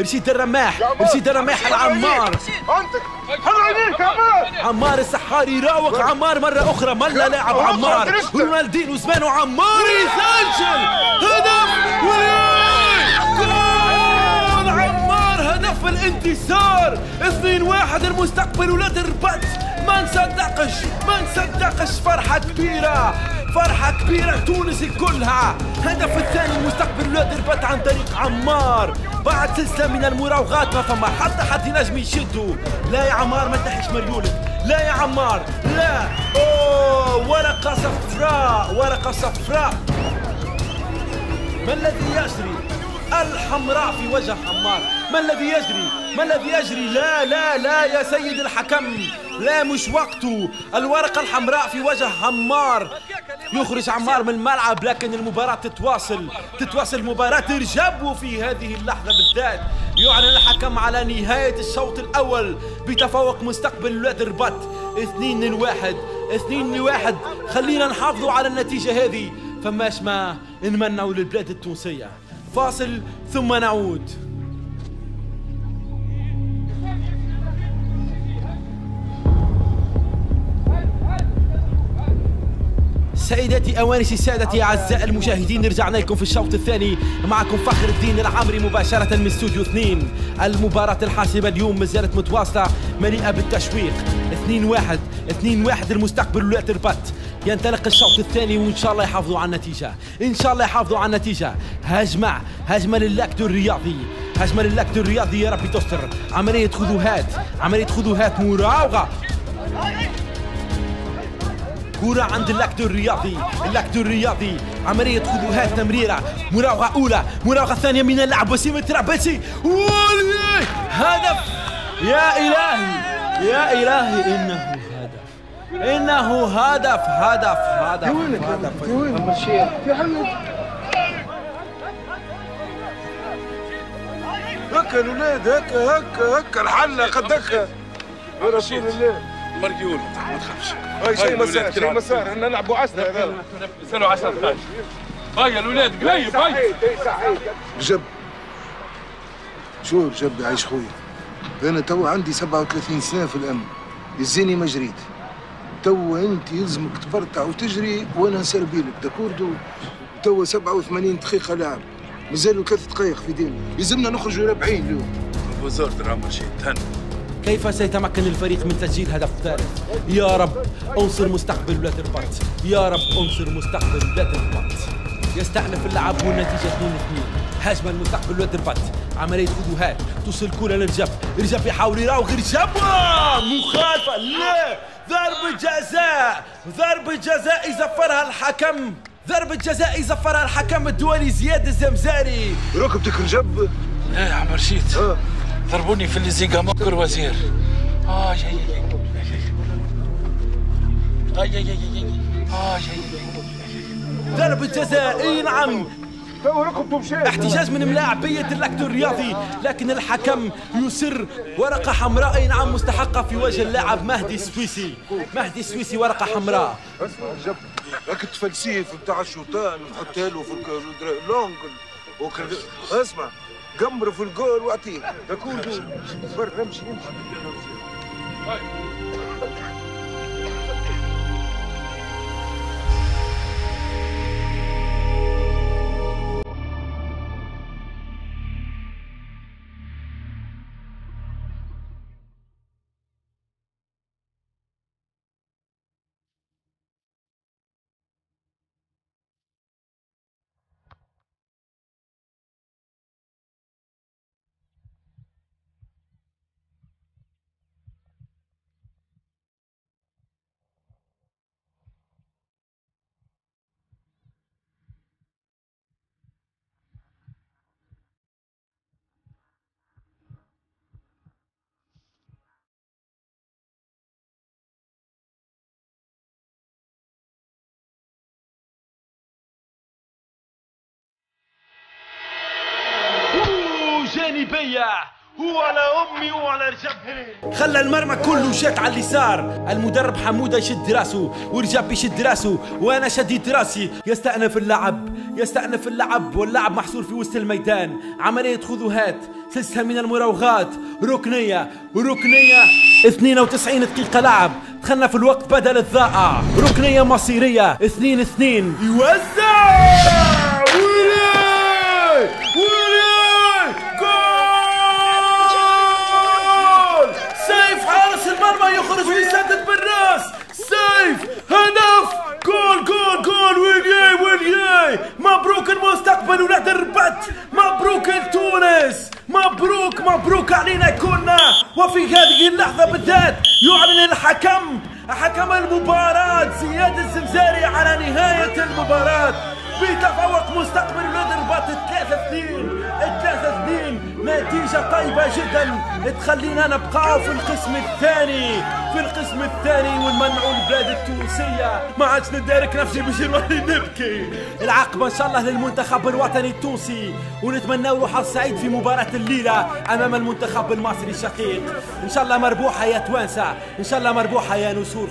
رشيد الرماح رشيد الرماح العمار. أنت حر عينيك عمار عمار السحاري يراوغ عمار مرة أخرى ملا لاعب عمار رونالدينو زمانه عمار. يسجل هدف جول! عمار هدف الانتصار 2-1 المستقبل ولاد الرباط ما نصدقش ما نصدقش فرحة كبيرة. فرحة كبيرة تونس كلها. هدف الثاني المستقبل ولاد الرباط عن طريق عمار. بعد سلسلة من المراوغات ما فما حتى حد ينجم يشدو. لا يا عمار ما تحش مريولك لا يا عمار لا. أوه ورقة صفراء ورقة صفراء. ما الذي يجري؟ الحمراء في وجه عمار. ما الذي يجري؟ ما الذي يجري؟ لا لا لا يا سيد الحكم. لا مش وقته. الورقة الحمراء في وجه عمار. يخرج عمار من الملعب لكن المباراة تتواصل. تتواصل المباراة ترجب في هذه اللحظة بالذات يعلن الحكم على نهاية الشوط الأول بتفوق مستقبل ولاد الرباط اثنين لواحد اثنين لواحد. خلينا نحافظوا على النتيجة هذه. فماش ما نمنعوا للبلاد التونسية. فاصل ثم نعود. سيداتي اوانسي سادتي أعزائي المشاهدين رجعنا لكم في الشوط الثاني معكم فخر الدين العمري مباشرة من استوديو 2 المباراة الحاسمه اليوم ما زالت متواصلة مليئة بالتشويق. 2 1 2 1 المستقبل ولاية الرباط ينطلق الشوط الثاني وإن شاء الله يحافظوا على النتيجة. إن شاء الله يحافظوا على النتيجة. هجمة هجمة للاكت الرياضي. هجمة للاكت الرياضي يا ربي تستر عملية خذوهات عملية خذوهات مراوغة. كرة عند اللاكتو الرياضي. اللاكتو الرياضي. عملية خذوهات تمريرة. مراوغة أولى. مراوغة ثانية من اللاعب وسيم الترابيسي. ولي هدف! يا إلهي! يا إلهي! إنه هدف. إنه هدف. هدف. هدف. هدف. يا حمد هكا الولاد هكا هكا هكا الحلة قد هكا. يا رسول الله. مريول ما تخافش. هاي شيء مسار شيء مسار. إحنا نلعبوا عسل هذا. سنوا عشرة دقايق هيا الولاد قريب هيا جب. شو جب عايش خويا أنا تو عندي 37 سنة في الامن يزيني ما جريت تو أنت يلزمك تبرطع وتجري وأنا نسربيلك داكوردو تو 87 دقيقة لعب. مازالوا ثلاث دقائق في دين يلزمنا نخرجوا رابعين اليوم. وزارة العمل شيء تهنى كيف سيتمكن الفريق من تسجيل هدف ثالث؟ يا رب أنصر مستقبل ولاة الرباط يا رب أنصر مستقبل ولاة الرباط يستأنف اللعب والنتيجة 2 2 هجمة المستقبل ولاة الرباط عملية خذوهات توصل كرة لرجب رجب يحاول يراوغ رجب مخالفة. لا! ضربة جزاء! ضربة جزاء يزفرها الحكم. ضربة جزاء يزفرها الحكم الدولي زياد الزمزاري. ركبتك رجب؟ لا يا عم رشيد ضربوني في الليزيقا مكر وزير آه يا يا يا آه يا يا يا يا آه جزاء اي نعم احتجاج من ملاعبية اللاكتو الرياضي لكن الحكم يسر ورقة حمراء أي نعم مستحقة في وجه اللاعب مهدي السويسي مهدي السويسي ورقة حمراء اسمع جب راك التفلسيف بتاع الشوطان تحطها له في اللونج اسمع قمر في الجول واعطيه داكوردو بر امشي. امشي جانبية هو على أمي وعلى رجب خلى المرمى كله شات على اليسار. المدرب حمودة يشد راسه ورجب يشد راسه وأنا شديت راسي. يستأنف اللعب يستأنف اللعب واللعب محصور في وسط الميدان. عملية خذوهات سلسلة من المراوغات. ركنية ركنية. 92 دقيقة لعب. دخلنا في الوقت بدل الضائع. ركنية مصيرية 2 2 يوزع! مبروك مبروك علينا كنا. وفي هذه اللحظة بالذات يعلن الحكم حكم المباراة زياد الزمزاري على نهاية المباراة. بتفوق مستقبل الرباط 3 2 3 2 نتيجة طيبة جدا. تخلينا نبقى في القسم الثاني. في القسم الثاني ونمنعوا البلاد التونسية. ما عادش ندارك نفسي باش نولي نبكي. العقبة إن شاء الله للمنتخب الوطني التونسي. ونتمنى حظ سعيد في مباراة الليلة أمام المنتخب المصري الشقيق. إن شاء الله مربوحة يا توانسة. إن شاء الله مربوحة يا نسور